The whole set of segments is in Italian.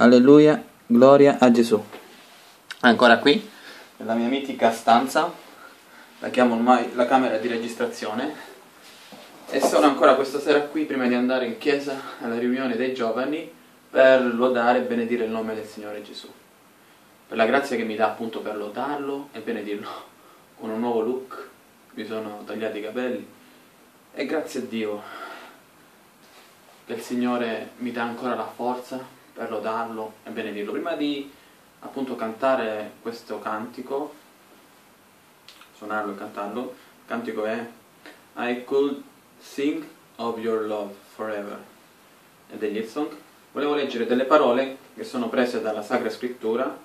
Alleluia, gloria a Gesù. Ancora qui, nella mia mitica stanza, la chiamo ormai la camera di registrazione, e sono ancora questa sera qui prima di andare in chiesa alla riunione dei giovani per lodare e benedire il nome del Signore Gesù. Per la grazia che mi dà appunto per lodarlo e benedirlo con un nuovo look, mi sono tagliati i capelli e grazie a Dio che il Signore mi dà ancora la forza per lodarlo e benedirlo. Prima di appunto cantare questo cantico, suonarlo e cantarlo, il cantico è I could sing of your love forever è degli Hillsong. Volevo leggere delle parole che sono prese dalla Sacra Scrittura.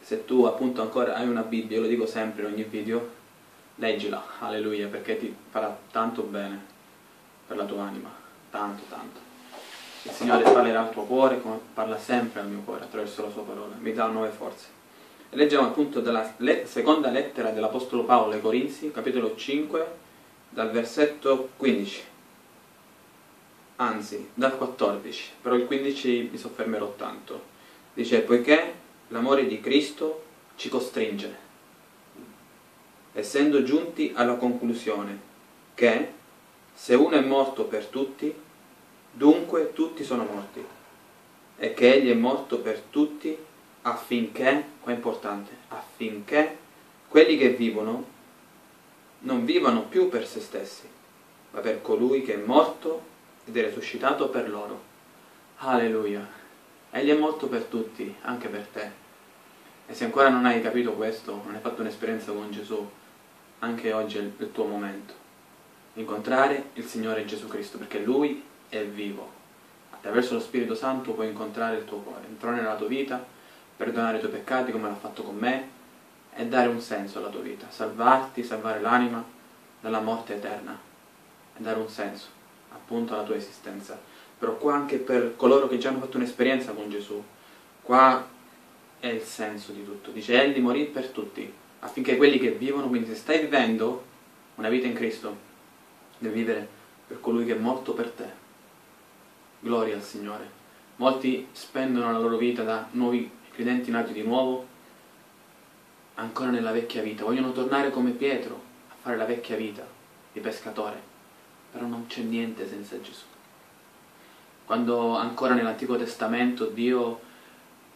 Se tu appunto ancora hai una Bibbia, lo dico sempre in ogni video, leggila, alleluia, perché ti farà tanto bene per la tua anima, tanto tanto. Il Signore parlerà al tuo cuore come parla sempre al mio cuore attraverso la sua parola, mi dà nuove forze. Leggiamo appunto dalla le seconda lettera dell'Apostolo Paolo ai Corinzi, capitolo 5, dal versetto 15. Anzi, dal 14, però il 15 mi soffermerò tanto. Dice, poiché l'amore di Cristo ci costringe, essendo giunti alla conclusione che se uno è morto per tutti, Dunque tutti sono morti e che Egli è morto per tutti affinché, qua è importante, affinché quelli che vivono non vivano più per se stessi, ma per colui che è morto ed è risuscitato per loro. Alleluia! Egli è morto per tutti, anche per te. E se ancora non hai capito questo, non hai fatto un'esperienza con Gesù, anche oggi è il tuo momento. Incontrare il Signore Gesù Cristo, perché Lui è vivo. Attraverso lo Spirito Santo puoi incontrare il tuo cuore, entrare nella tua vita, perdonare i tuoi peccati come l'ha fatto con me e dare un senso alla tua vita, salvarti, salvare l'anima dalla morte eterna e dare un senso appunto alla tua esistenza. Però qua anche per coloro che già hanno fatto un'esperienza con Gesù, qua è il senso di tutto. Dice Egli morì per tutti, affinché quelli che vivono, quindi se stai vivendo una vita in Cristo, devi vivere per colui che è morto per te Gloria al Signore. Molti spendono la loro vita da nuovi credenti nati di nuovo ancora nella vecchia vita, vogliono tornare come Pietro a fare la vecchia vita di pescatore, però non c'è niente senza Gesù. Quando ancora nell'Antico Testamento Dio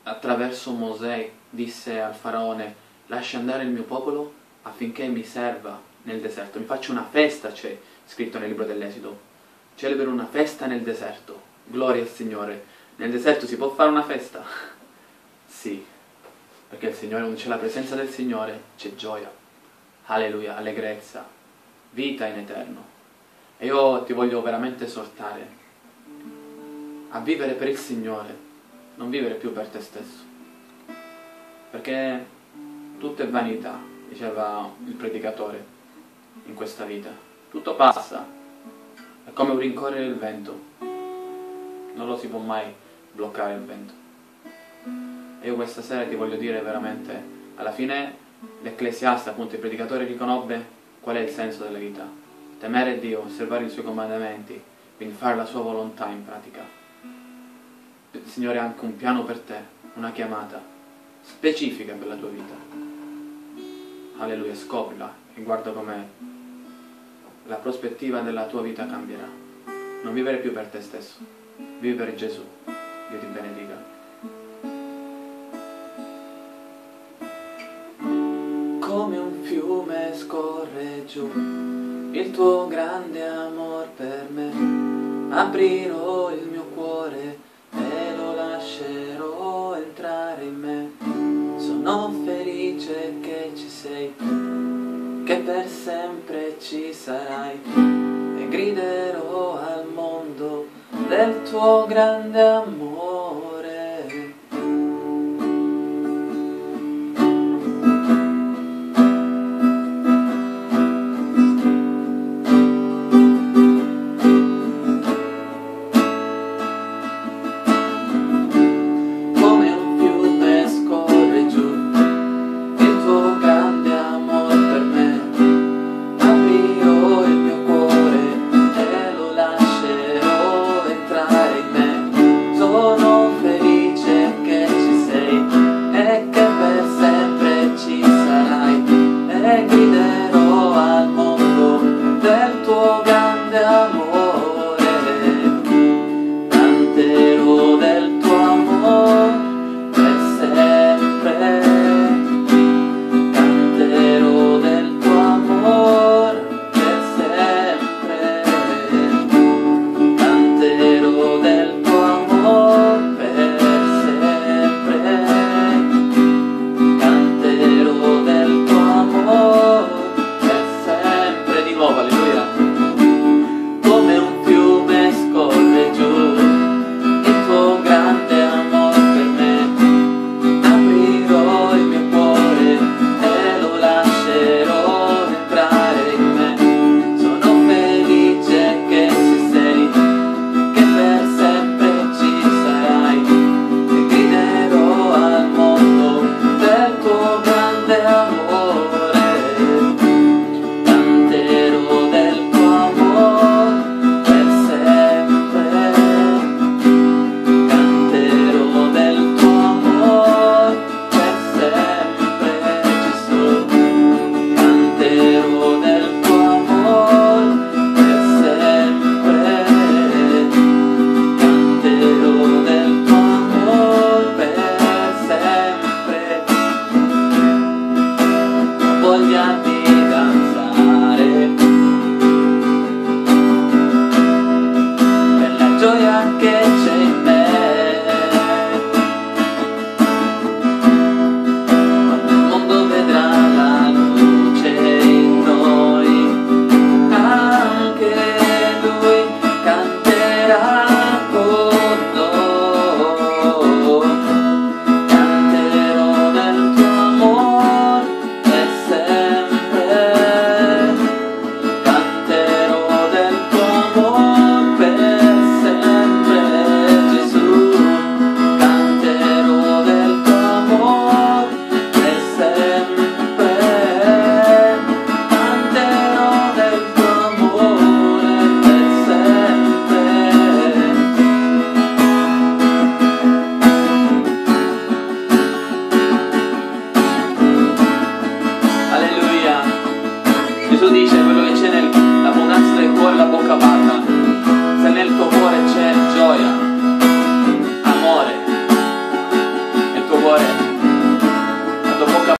attraverso Mosè disse al faraone lascia andare il mio popolo affinché mi serva nel deserto, mi faccia una festa, c'è scritto nel libro dell'Esito, celebro una festa nel deserto, Gloria al Signore. Nel deserto si può fare una festa? Sì, perché il Signore, quando c'è la presenza del Signore, c'è gioia. Alleluia, allegrezza, vita in eterno. E io ti voglio veramente esortare a vivere per il Signore, non vivere più per te stesso. Perché tutto è vanità, diceva il predicatore in questa vita. Tutto passa, è come un rincorrere il vento non lo si può mai bloccare il vento. E io questa sera ti voglio dire veramente, alla fine l'ecclesiasta, appunto il predicatore riconobbe qual è il senso della vita. Temere Dio, osservare i suoi comandamenti, quindi fare la sua volontà in pratica. Il Signore ha anche un piano per te, una chiamata specifica per la tua vita. Alleluia, scoprila e guarda come la prospettiva della tua vita cambierà. Non vivere più per te stesso Vivi Gesù. Dio ti benedica. Come un fiume scorre giù il tuo grande amor per me. Aprirò il mio cuore e lo lascerò entrare in me. Sono felice che ci sei, che per sempre ci sarai del tuo grande amore. Gesù dice